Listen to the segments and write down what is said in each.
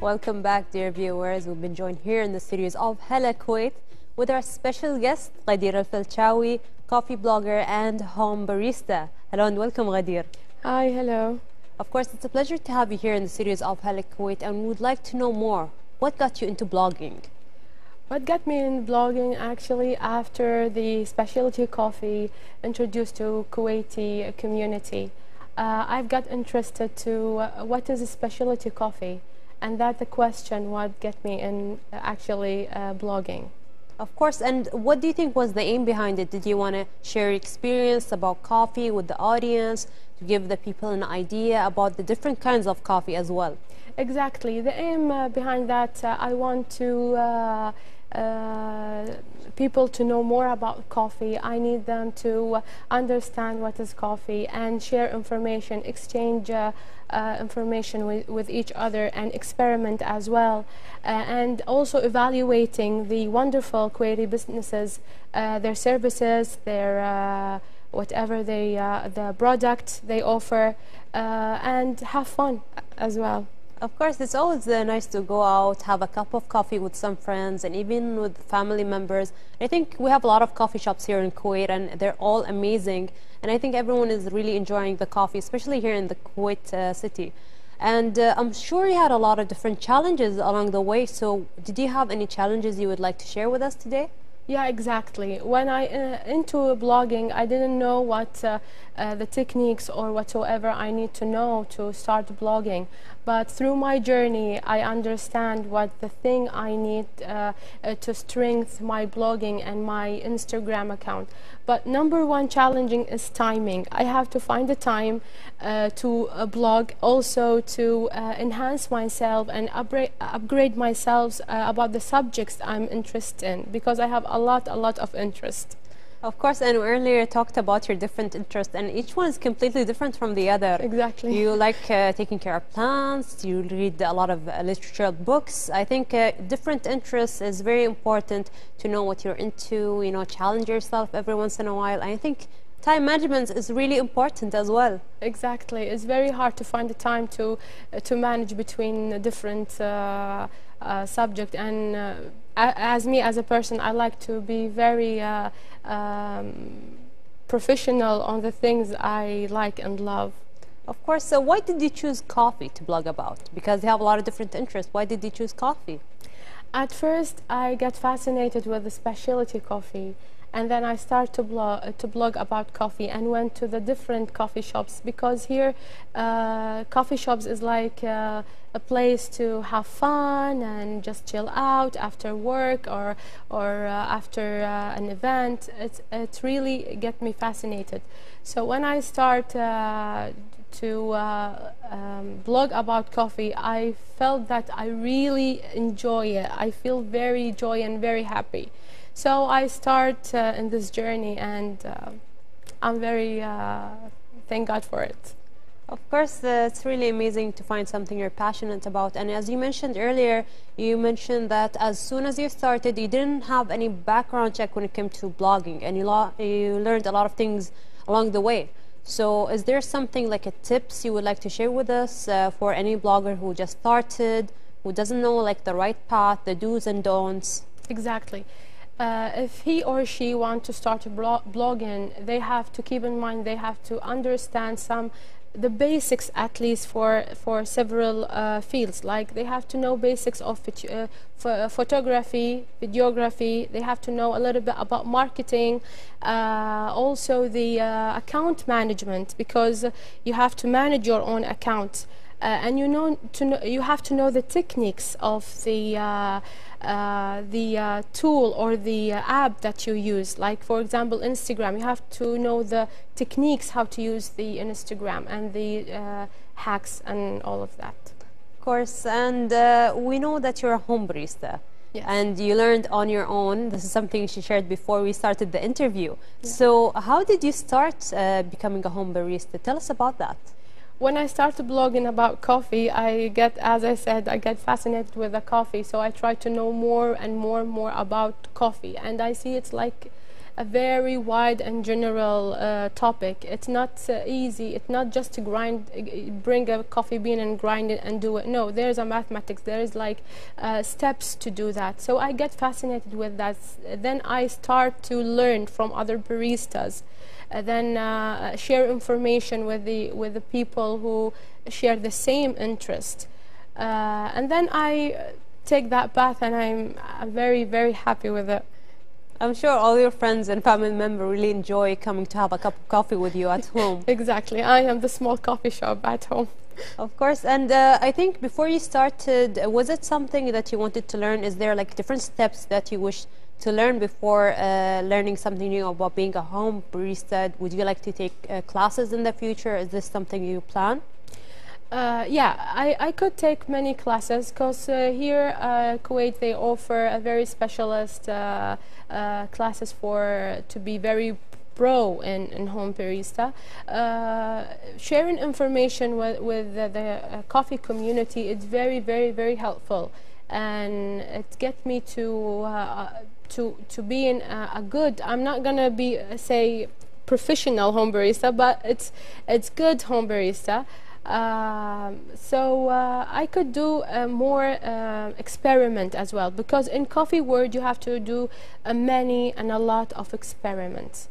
Welcome back, dear viewers. We've been joined here in the studios of Hala Kuwait with our special guest, Ghadeer Al Falchawi, coffee blogger and home barista. Hello and welcome, Ghadeer. Hi, hello. Of course, it's a pleasure to have you here in the studios of Hala Kuwait, and we would like to know more. What got you into blogging? What got me in blogging actually after the specialty coffee introduced to Kuwaiti community. Uh, I've got interested to uh, what is a specialty coffee and that the question what get me in uh, actually uh, blogging. Of course, and what do you think was the aim behind it? Did you want to share experience about coffee with the audience to give the people an idea about the different kinds of coffee as well? Exactly. The aim uh, behind that, uh, I want to uh, people to know more about coffee. I need them to understand what is coffee and share information, exchange uh, uh, information with, with each other and experiment as well. Uh, and also evaluating the wonderful Kuwaiti businesses, uh, their services, their uh, whatever they, the product they offer, and have fun as well. Of course, it's always uh, nice to go out, have a cup of coffee with some friends and even with family members. I think we have a lot of coffee shops here in Kuwait and they're all amazing. And I think everyone is really enjoying the coffee, especially here in the Kuwait uh, city. And uh, I'm sure you had a lot of different challenges along the way. So did you have any challenges you would like to share with us today? Yeah, exactly. When I uh, into blogging, I didn't know what uh, uh, the techniques or whatsoever I need to know to start blogging. But through my journey, I understand what the thing I need uh, uh, to strengthen my blogging and my Instagram account. But number one challenging is timing. I have to find the time uh, to blog, also to enhance myself and upgrade, upgrade myself about the subjects I'm interested in because I have a lot, a lot of interest. Of course, and we earlier talked about your different interests, and each one is completely different from the other. Exactly. You like uh, taking care of plants, you read a lot of uh, literature books. I think uh, different interests is very important to know what you're into, you know, challenge yourself every once in a while. I think time management is really important as well. Exactly. It's very hard to find the time to, uh, to manage between different uh, uh, subject and uh, as me as a person I like to be very uh, um, professional on the things I like and love. Of course, so why did you choose coffee to blog about? Because you have a lot of different interests. Why did you choose coffee? At first, I got fascinated with the specialty coffee and then I started to blog, to blog about coffee and went to the different coffee shops because here uh, coffee shops is like uh, a place to have fun and just chill out after work or, or uh, after uh, an event. It's, it really get me fascinated. So when I start uh, to uh, um, blog about coffee, I felt that I really enjoy it. I feel very joy and very happy. So I start uh, in this journey and uh, I'm very, uh, thank God for it. Of course, uh, it's really amazing to find something you're passionate about. And as you mentioned earlier, you mentioned that as soon as you started, you didn't have any background check when it came to blogging, and you, you learned a lot of things along the way. So, is there something like a tips you would like to share with us uh, for any blogger who just started, who doesn't know like the right path, the do's and don'ts? Exactly uh, if he or she want to start a blog blogging, they have to keep in mind they have to understand some the basics at least for for several uh, fields. Like they have to know basics of uh, photography videography. They have to know a little bit about marketing uh, also the uh, account management because you have to manage your own account and you know to know, you have to know the techniques of the uh, uh, the uh, tool or the uh, app that you use. Like for example, Instagram. You have to know the techniques how to use the Instagram and the uh, hacks and all of that. Of course, and we know that you're a home barista. Yes. And you learned on your own. This is something she shared before we started the interview. Yeah. So, how did you start becoming a home barista? Tell us about that when I started blogging about coffee, I get, as I said, I get fascinated with the coffee. So I try to know more and more and more about coffee. And I see it's like a very wide and general uh, topic. It's not uh, easy. It's not just to grind, uh, bring a coffee bean and grind it and do it. No, there's a mathematics. There is like uh, steps to do that. So I get fascinated with that. Then I start to learn from other baristas. Uh, then uh, share information with the with the people who share the same interest. and then I take that path, and I'm, I'm very very happy with it. I'm sure all your friends and family members really enjoy coming to have a cup of coffee with you at home. exactly. I am the small coffee shop at home. Of course. And uh, I think before you started, uh, was it something that you wanted to learn? Is there like different steps that you wish to learn before uh, learning something new about being a home barista? Would you like to take uh, classes in the future? Is this something you plan? Uh, yeah, I, I could take many classes because uh, here uh, Kuwait they offer a very specialist uh, uh, classes for to be very pro in, in home barista. Uh, sharing information with, with the, the coffee community is very very very helpful and it gets me to to to being a, a good. I'm not gonna be say professional home barista, but it's it's good home barista. Um, so uh, I could do a more uh, experiment as well because in coffee world you have to do a many and a lot of experiments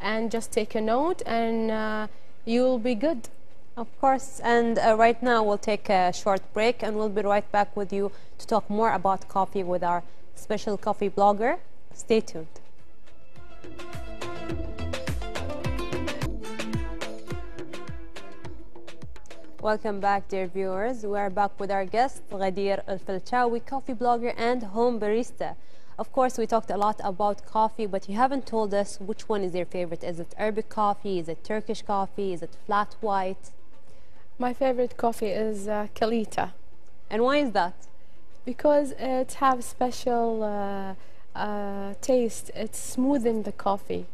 and just take a note and uh, you'll be good. Of course, and uh, right now we'll take a short break and we'll be right back with you to talk more about coffee with our special coffee blogger. Stay tuned. Welcome back, dear viewers. We are back with our guest, Ghadeer Al Falchawi, coffee blogger and home barista. Of course, we talked a lot about coffee, but you haven't told us which one is your favorite. Is it Arabic coffee? Is it Turkish coffee? Is it flat white? My favorite coffee is uh, Kalita. And why is that? Because it has special uh, uh, taste. It's smoothing the coffee.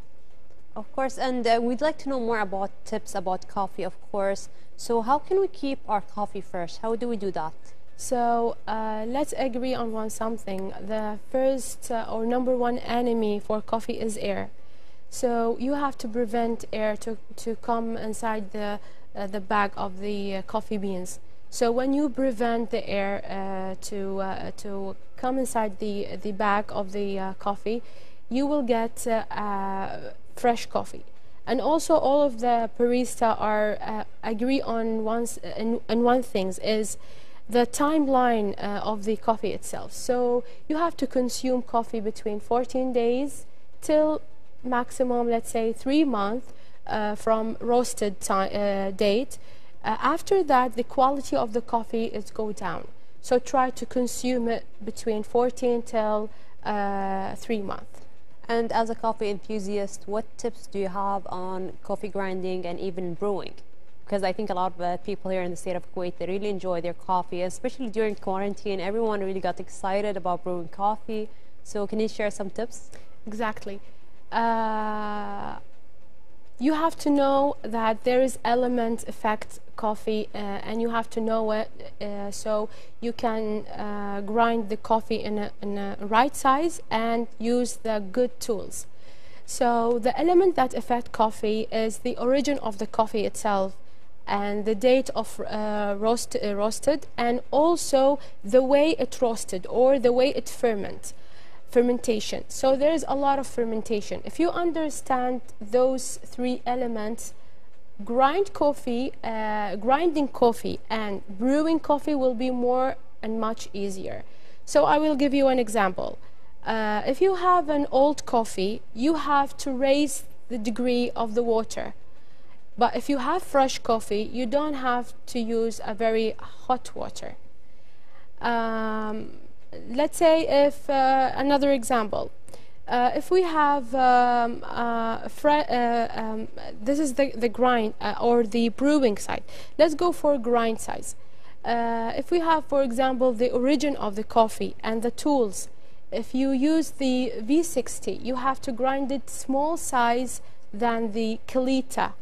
Of course, and uh, we'd like to know more about tips about coffee, of course. So how can we keep our coffee fresh? How do we do that? So uh, let's agree on one something. The first uh, or number one enemy for coffee is air. So you have to prevent air to, to come inside the, uh, the bag of the coffee beans. So when you prevent the air uh, to, uh, to come inside the, the bag of the coffee, you will get fresh coffee. And also all of the barista are uh, agree on one in one things is the timeline uh, of the coffee itself. So you have to consume coffee between 14 days till maximum let's say three months uh, from roasted uh, date uh, after that the quality of the coffee is go down so try to consume it between 14 till uh, three months and as a coffee enthusiast, what tips do you have on coffee grinding and even brewing? Because I think a lot of uh, people here in the state of Kuwait, they really enjoy their coffee, especially during quarantine. Everyone really got excited about brewing coffee. So can you share some tips? Exactly. Uh, you have to know that there is element effect coffee uh, and you have to know it uh, so you can uh, grind the coffee in a, in a right size and use the good tools. So the element that affect coffee is the origin of the coffee itself and the date of uh, roast, uh, roasted and also the way it roasted or the way it ferment fermentation. So there's a lot of fermentation. If you understand those three elements, grind coffee, uh, grinding coffee and brewing coffee will be more and much easier. So I will give you an example. Uh, if you have an old coffee, you have to raise the degree of the water. But if you have fresh coffee, you don't have to use a very hot water. Um, let's say if uh, another example. Uh, if we have um, uh, uh um, this is the, the grind uh, or the brewing side let's go for grind size. Uh, if we have for example the origin of the coffee and the tools if you use the V60 you have to grind it small size than the Kalita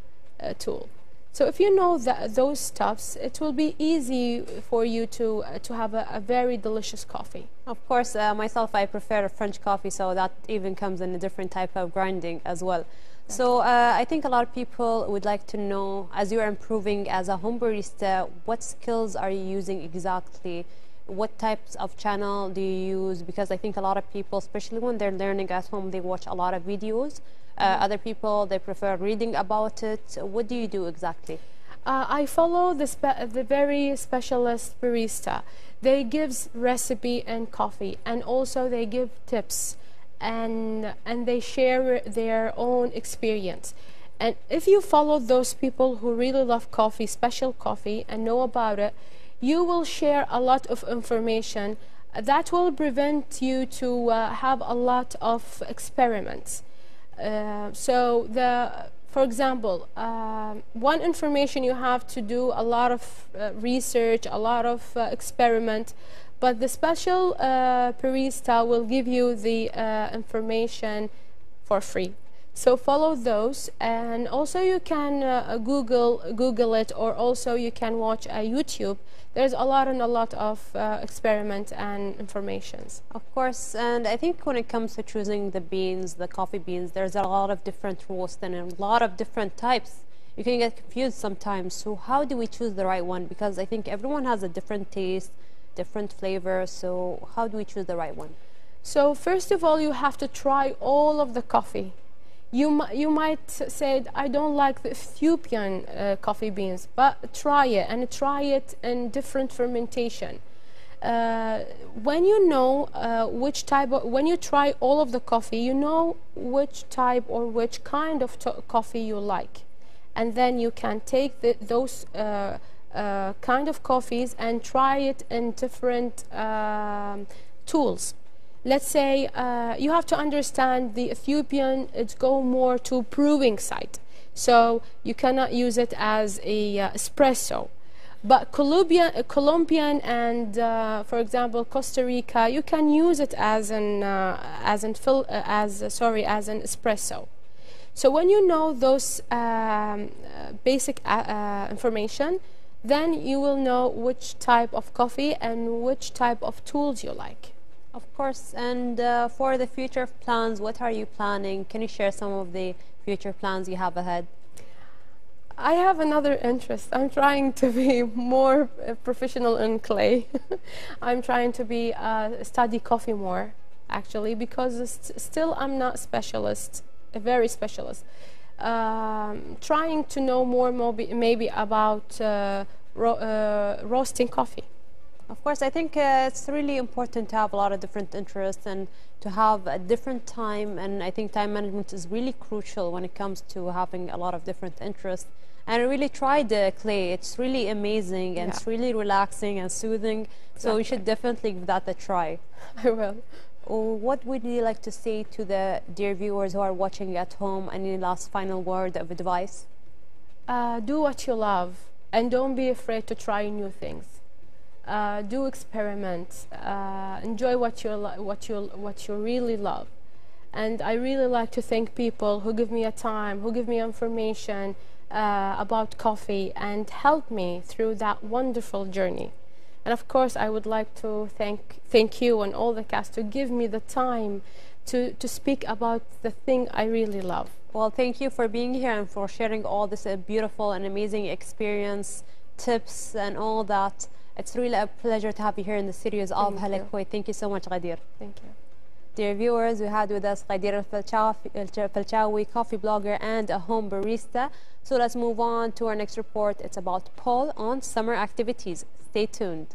tool So if you know that those stuffs, it will be easy for you to uh, to have a, a very delicious coffee. Of course, uh, myself, I prefer a French coffee, so that even comes in a different type of grinding as well. So uh, I think a lot of people would like to know, as you are improving as a home barista, what skills are you using exactly? What types of channel do you use? Because I think a lot of people, especially when they're learning at home, they watch a lot of videos. Uh, other people, they prefer reading about it. What do you do exactly? Uh, I follow the, spe- the very specialist barista. They gives recipe and coffee, and also they give tips, and and they share their own experience. And if you follow those people who really love coffee, special coffee, and know about it, you will share a lot of information that will prevent you to uh, have a lot of experiments. Uh, so the for example, um, one information you have to do a lot of uh, research, a lot of uh, experiment, but the special uh, barista will give you the uh, information for free. So follow those, and also you can uh, Google Google it, or also you can watch a YouTube. There's a lot and a lot of uh, experiment and informations. Of course, and I think when it comes to choosing the beans, the coffee beans, there's a lot of different roasts and a lot of different types. You can get confused sometimes. So how do we choose the right one? Because I think everyone has a different taste, different flavor. So how do we choose the right one? So first of all, you have to try all of the coffee you, you might say, I don't like the Ethiopian uh, coffee beans, but try it and try it in different fermentation. Uh, when you know uh, which type of, when you try all of the coffee, you know which type or which kind of coffee you like. And then you can take the, those uh, uh, kind of coffees and try it in different um, tools let's say uh, you have to understand the Ethiopian, it's go more to brewing side. So you cannot use it as a uh, espresso. But Colombian, uh, Colombian and, uh, for example, Costa Rica, you can use it as an, uh, as an, fill, uh, as, sorry, as an espresso. So when you know those um, basic information, then you will know which type of coffee and which type of tools you like. Of course, and uh, for the future plans, what are you planning? Can you share some of the future plans you have ahead? I have another interest. I'm trying to be more uh, professional in clay. I'm trying to be uh, study coffee more, actually, because st still I'm not specialist, a very specialist. Um, trying to know more maybe, about uh, ro uh, roasting coffee. Of course, I think uh, it's really important to have a lot of different interests and to have a different time. And I think time management is really crucial when it comes to having a lot of different interests. And I really tried the clay. It's really amazing and yeah. it's really relaxing and soothing. Exactly. So you should definitely give that a try. I will. What would you like to say to the dear viewers who are watching at home? Any last final word of advice? Uh, do what you love and don't be afraid to try new things uh, do experiments, uh, enjoy what you what you what you really love, and I really like to thank people who give me a time, who give me information uh, about coffee and help me through that wonderful journey. And of course, I would like to thank thank you and all the cast to give me the time to to speak about the thing I really love. Well, thank you for being here and for sharing all this uh, beautiful and amazing experience, tips, and all that. It's really a pleasure to have you here in the studios of Hala Kuwait. Thank you so much, Ghadeer. Thank you. Dear viewers, we had with us Ghadeer Falchawi, coffee blogger and a home barista. So let's move on to our next report. It's about Paul on summer activities. Stay tuned.